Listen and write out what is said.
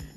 Yeah.